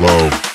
Low.